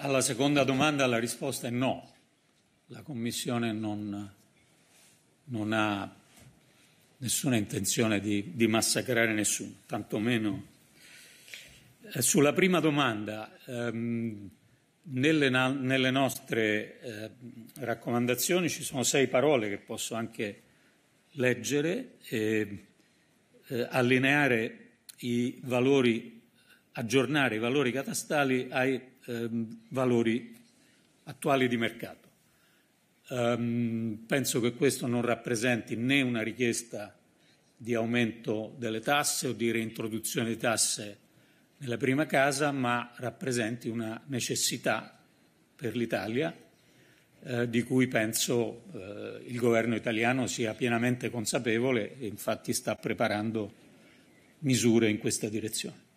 alla seconda domanda la risposta è no. La Commissione non, non ha nessuna intenzione di, di, massacrare nessuno, tantomeno. Eh, sulla prima domanda, ehm, nelle, nelle, nostre eh, raccomandazioni ci sono sei parole che posso anche leggere e eh, allineare i valori, aggiornare i valori catastali ai ehm, valori attuali di mercato. Um, penso che questo non rappresenti né una richiesta di aumento delle tasse o di reintroduzione di tasse nella prima casa, ma rappresenti una necessità per l'Italia eh, di cui penso eh, il governo italiano sia pienamente consapevole e infatti sta preparando misure in questa direzione.